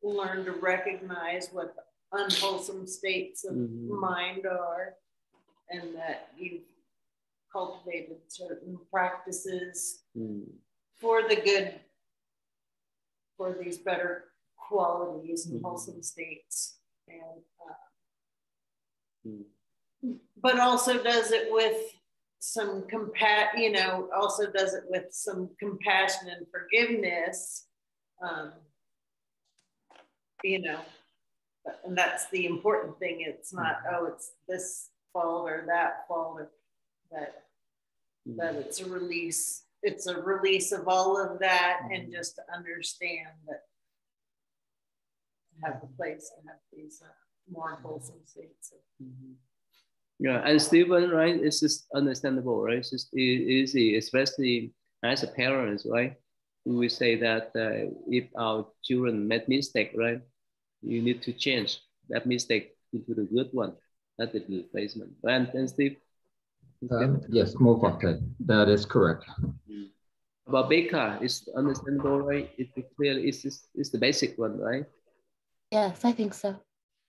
learn to recognize what unwholesome states of mm-hmm. mind are, and that you've cultivated certain practices mm. for the good, for these better qualities and mm-hmm. wholesome states, and. Uh, mm but also does it with some compat, you know, also does it with some compassion and forgiveness. Um, you know, and that's the important thing. It's not, mm-hmm. oh, it's this fault or that fault, or that that mm-hmm. it's a release. It's a release of all of that, and mm-hmm. just to understand that have the place to have these uh, more wholesome states. Of, mm-hmm.
Yeah, and Stephen, right? It's just understandable, right? It's just easy, especially as a parents, right? We say that uh, if our children made mistake, right, you need to change that mistake into the good one. That's the replacement. And, and Steve?
Um, yes, more okay. That is correct.
Mm. But Becca is understandable, right? It's clear. It's, it's the basic one, right?
Yes, I think so.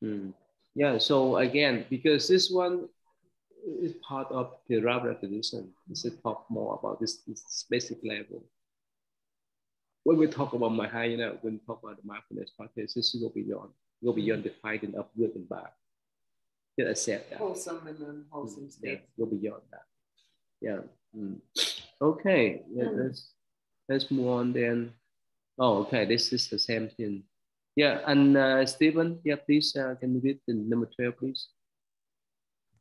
Mm. Yeah. So again, because this one is part of the Ra repetition. We should talk more about this, this basic level. When we talk about Mahayana, when we talk about the mindfulness practice, this will go beyond. go beyond the fighting of good and bad. Just accept that.
Wholesome and unwholesome state.
Yeah, go beyond that. Yeah. Mm. Okay, let,
Mm.
us let's move on then. Oh, okay, this is the same thing. Yeah, and uh, Stephen, yeah, please, uh, can you read the number 12, please?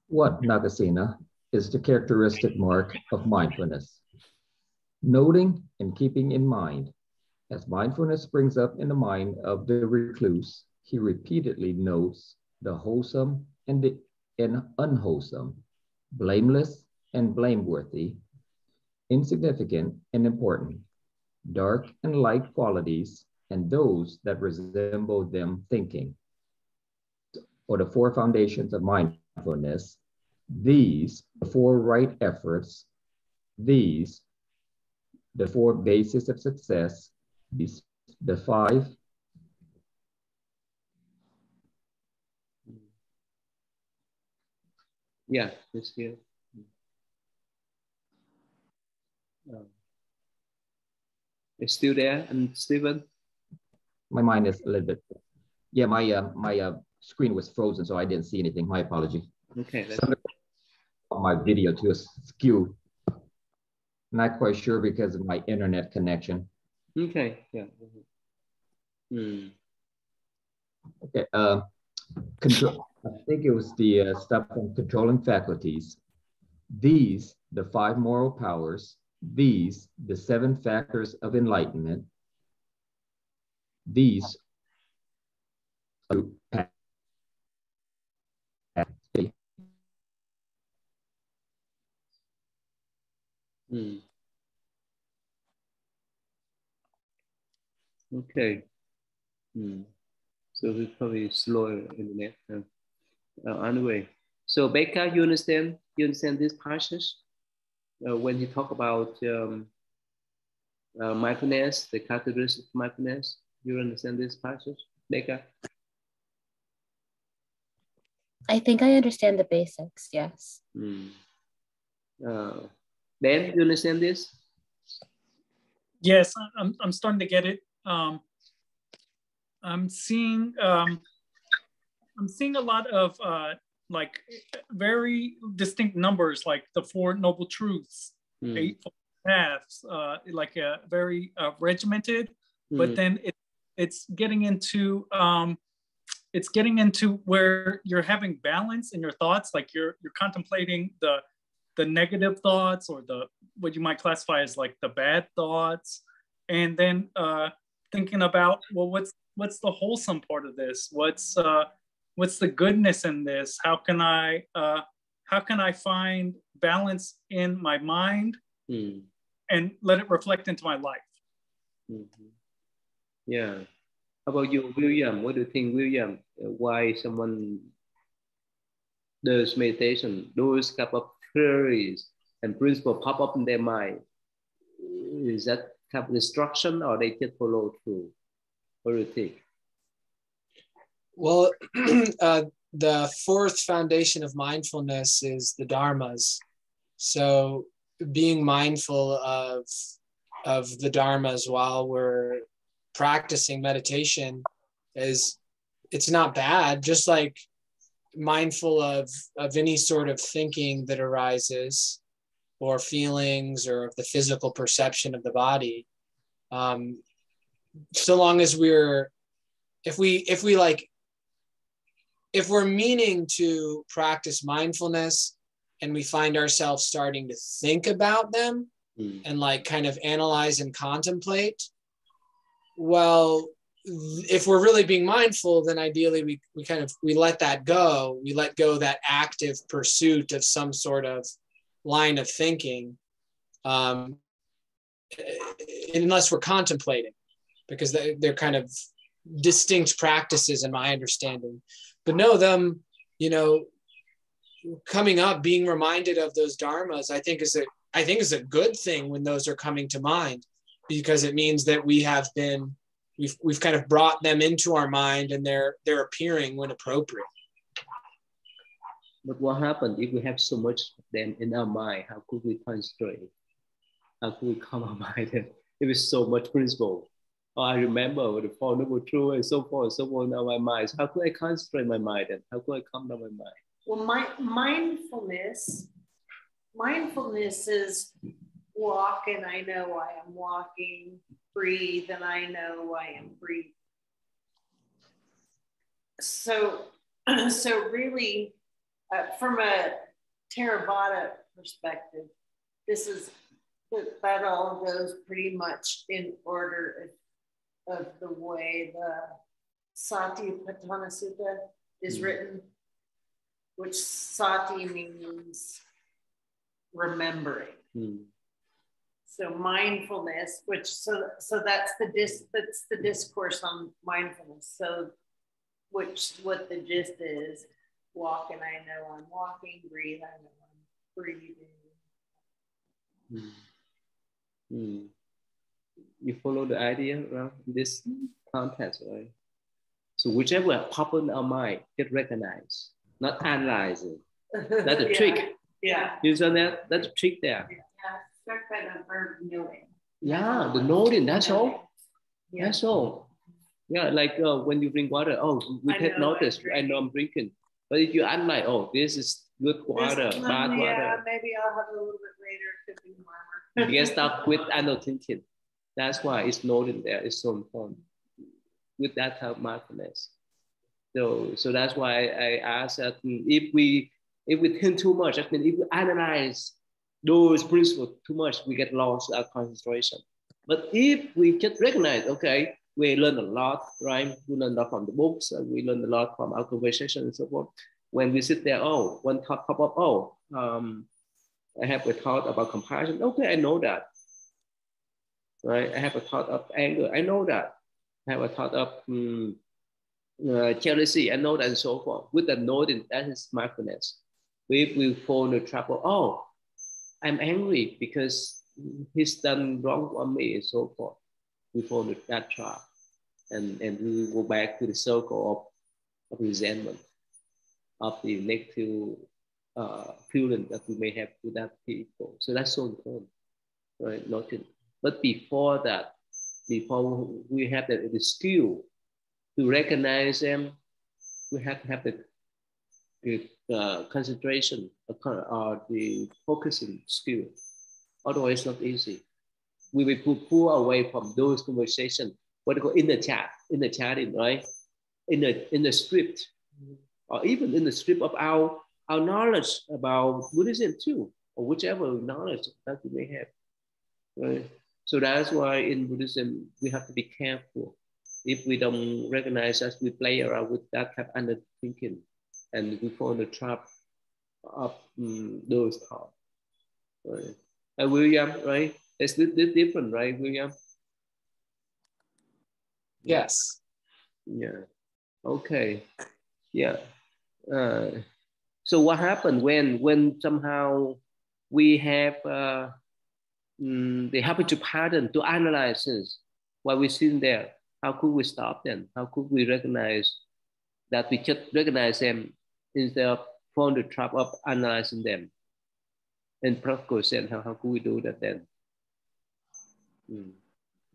What, Nagasena, is the characteristic mark of mindfulness? Noting and keeping in mind. As mindfulness springs up in the mind of the recluse, he repeatedly notes the wholesome and the and unwholesome, blameless and blameworthy, insignificant and important, dark and light qualities, and those that resemble them thinking. Or the four foundations of mindfulness, these, the four right efforts, these, the four bases of success, these, the five
Yeah, it's here. Um, it's still there, and Stephen?
my mind is a little bit yeah my uh, my uh, screen was frozen so i didn't see anything my apology
Okay, that's
my video to a skew not quite sure because of my internet connection
okay, yeah. Hmm.
okay uh, control i think it was the uh, stuff on controlling faculties these the five moral powers these the seven factors of enlightenment these
Hmm. Okay. Hmm. So we probably slower internet. Uh, uh, anyway, so Becca, you understand? You understand this passage uh, when he talk about um, uh, mindfulness, the characteristics of mindfulness. You understand this passage, Becca?
I think I understand the basics, yes.
Hmm. Uh, Dan, you understand this?
Yes, I'm, I'm starting to get it. Um, I'm seeing um, I'm seeing a lot of uh, like very distinct numbers, like the Four Noble Truths,
Hmm.
Eight Paths, uh, like a very uh, regimented. But
Hmm.
then it, it's getting into um, it's getting into where you're having balance in your thoughts, like you're you're contemplating the the negative thoughts or the what you might classify as like the bad thoughts and then uh, thinking about well what's what's the wholesome part of this what's uh, what's the goodness in this how can i uh, how can i find balance in my mind
Hmm.
and let it reflect into my life
Mhm. Yeah. How about you, William? What do you think, William? Uh, why someone does meditation, those type of theories and principles pop up in their mind? Is that kind of instruction or they just follow through? What do you think?
Well, uh, the fourth foundation of mindfulness is the dharmas. So being mindful of of the dharmas while we're practicing meditation is it's not bad. Just like mindful of of any sort of thinking that arises or feelings or of the physical perception of the body. Um, so long as we're if we if we like if we're meaning to practice mindfulness and we find ourselves starting to think about them
Hmm.
and like kind of analyze and contemplate well if we're really being mindful then ideally we, we kind of we let that go we let go that active pursuit of some sort of line of thinking um, unless we're contemplating because they're kind of distinct practices in my understanding but no them you know coming up being reminded of those dharmas i think is a i think is a good thing when those are coming to mind because it means that we have been we've we've kind of brought them into our mind and they're they're appearing when appropriate
But what happened if we have so much of them in our mind? How could we concentrate? How could we calm our mind if it's so much principle? Oh, I remember what the Four Noble Truths and so forth and so forth in my mind. So how could I concentrate my mind and how could I calm down my mind?
Well, my, mindfulness, mindfulness is walk and I know I am walking, breathe and I know I am breathing. So, so really, uh, from a Theravada perspective, this is that all goes pretty much in order of, of the way the Satipatthana Sutta is mm. written, which sati means remembering. Mm. So mindfulness, which so so that's the dis that's the discourse on mindfulness. So which what the gist is, walk and I know I'm walking, breathe, I know I'm breathing.
Mm. You follow the idea around this context, right? So whichever pop in our mind, get recognized, not analyzing. That's a
yeah.
trick.
Yeah.
You understand that? That's a trick there.
Yeah, struck by the verb knowing.
Yeah, the noting, that's all.
Yeah.
That's all. Yeah, like uh, when you drink water, oh, we
I
take
know,
notice,
I'm
know I'm drinking. But if you analyze, oh, this is good water,
This-
bad
yeah,
water,
maybe I'll have a little bit later. Could be warmer.
you get stuck with anal thinking. That's why it's noted there. It's so important with that type of mindfulness. So, so that's why I ask that if we if we think too much, I mean, if we analyze those principles too much, we get lost our concentration. But if we just recognize, okay, we learn a lot, right? We learn a lot from the books, and we learn a lot from our conversation and so forth. When we sit there, oh, one thought pop up, oh, um, I have a thought about compassion. Okay, I know that. Right? I have a thought of anger. I know that. I have a thought of um, uh, jealousy. I know that, and so forth. With the knowing, that is mindfulness. We will fall into trouble. Oh, I'm angry because he's done wrong on me, and so forth. We fall into that trap, and and we go back to the circle of, of resentment, of the negative uh, feeling that we may have to that people. So that's so important, right? Nothing. But before that, before we have the, the skill to recognize them, we have to have the, the uh, concentration or the focusing skill. Otherwise, it's not easy. We will pull, away from those conversations, what call in the chat, in the chatting, right? In the in the script, or even in the script of our our knowledge about Buddhism too, or whichever knowledge that we may have. Right? So that's why in Buddhism we have to be careful. If we don't recognize us, we play around with that kind of under thinking, and we fall in the trap of um, those thoughts. Right? And William, right? It's different, right, William?
Yes.
Yeah. Okay. Yeah. Uh, so what happened when when somehow we have uh, mm, the habit to pattern to analyze things while we're sitting there? How could we stop them? How could we recognize that we just recognize them instead of fall the trap of analyzing them? In practical sense, how, how could we do that then? Mm.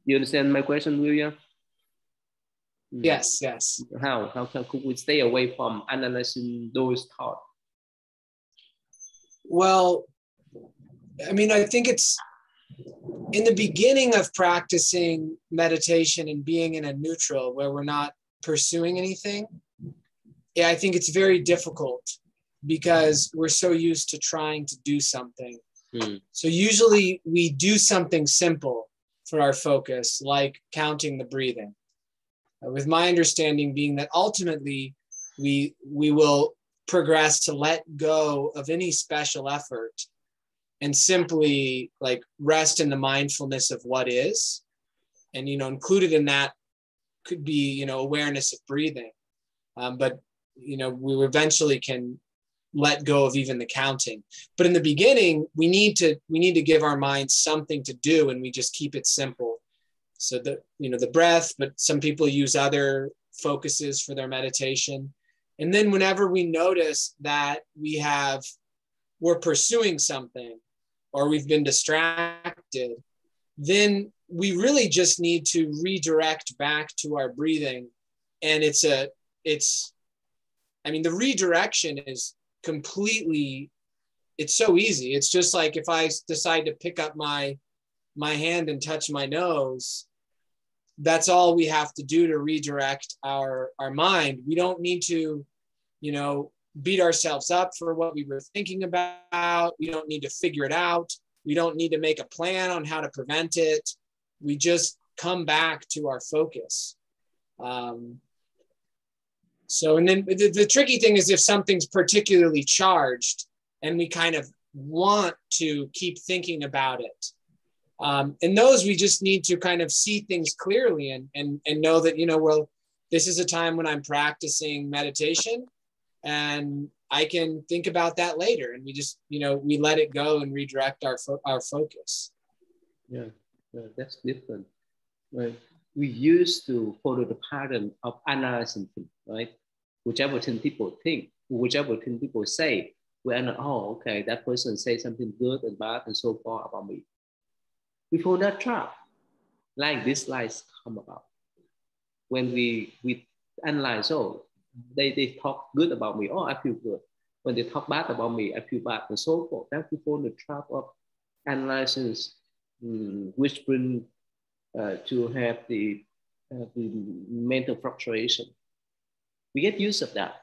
You understand my question, William?
Mm. Yes, yes.
How, how, how could we stay away from analyzing those thoughts?
Well, I mean, I think it's in the beginning of practicing meditation and being in a neutral where we're not pursuing anything. Yeah, I think it's very difficult because we're so used to trying to do something. Hmm. So usually we do something simple for our focus, like counting the breathing. Uh, with my understanding being that ultimately we we will progress to let go of any special effort and simply like rest in the mindfulness of what is. And you know included in that could be you know awareness of breathing. Um, but you know we eventually can let go of even the counting. But in the beginning we need to we need to give our minds something to do and we just keep it simple. So the you know the breath but some people use other focuses for their meditation. And then whenever we notice that we have, we're pursuing something or we've been distracted, then we really just need to redirect back to our breathing. And it's a it's i mean the redirection is completely it's so easy. It's just like if i decide to pick up my my hand and touch my nose that's all we have to do to redirect our our mind. We don't need to you know beat ourselves up for what we were thinking about. We don't need to figure it out. We don't need to make a plan on how to prevent it. We just come back to our focus. Um, so and then the, the tricky thing is if something's particularly charged and we kind of want to keep thinking about it. Um, and those we just need to kind of see things clearly and, and, and know that, you know, well, this is a time when I'm practicing meditation and I can think about that later. And we just, you know, we let it go and redirect our, fo- our focus.
Yeah, yeah, that's different. Right. We used to follow the pattern of analyzing things, right? Whichever thing people think, whichever thing people say, we analyze, oh, okay, that person say something good and bad and so far about me before that trap, like these lies come about. When we, we analyze, oh, they, they talk good about me, oh, I feel good. When they talk bad about me, I feel bad, and so forth. That's before the trap of analysis, um, which bring uh, to have the, uh, the mental fluctuation. We get used of that.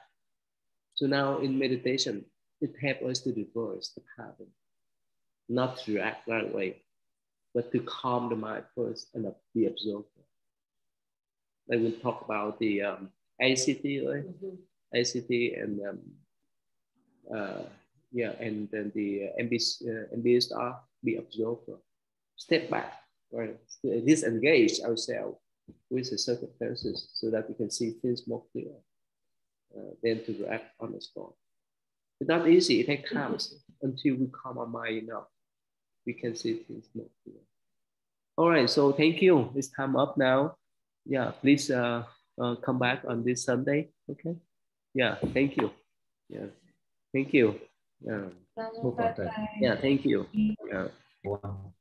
So now in meditation, it helps us to reverse the pattern, not to react right away but to calm the mind first and be absorbed. Like we talk about the um, ACT, right? Mm-hmm. ACT and um, uh, yeah, and then the uh, MB, uh, MBSR, be absorbed. Step back, right? Disengage ourselves with the circumstances so that we can see things more clear. Uh, then to react on the spot. It's not easy. It takes time until we calm our mind enough we can see things more clear. All right, so thank you. It's time up now. Yeah, please uh, uh, come back on this Sunday. Okay. Yeah, thank you. Yeah, thank you. Yeah. Yeah, thank you. Yeah. Wow.